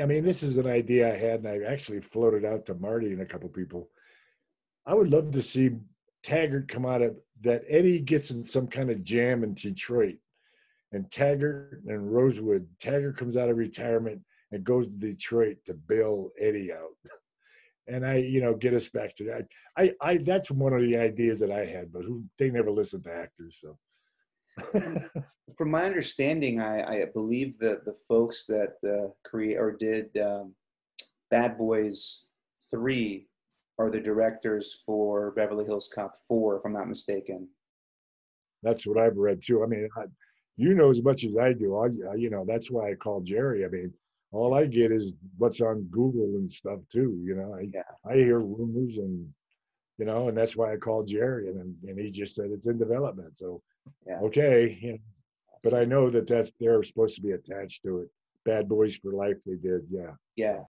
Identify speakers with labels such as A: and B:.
A: I mean, this is an idea I had, and I actually floated out to Marty and a couple people. I would love to see Taggart come out of that. Eddie gets in some kind of jam in Detroit, and Taggart and Rosewood. Taggart comes out of retirement and goes to Detroit to bail Eddie out, and I, you know, get us back to that. I, I, that's one of the ideas that I had, but who they never listen to actors, so.
B: From my understanding, I, I believe that the folks that uh, create or did um, Bad Boys Three are the directors for Beverly Hills Cop Four, if I'm not mistaken.
A: That's what I've read too. I mean, I, you know as much as I do. I, you know, that's why I call Jerry. I mean, all I get is what's on Google and stuff too. You know, I
B: Yeah.
A: I hear rumors and you know, and that's why I called Jerry, and and he just said it's in development. So
B: Yeah.
A: okay, you know, but I know that that's they're supposed to be attached to it. Bad Boys for Life, they did, yeah.
B: Yeah,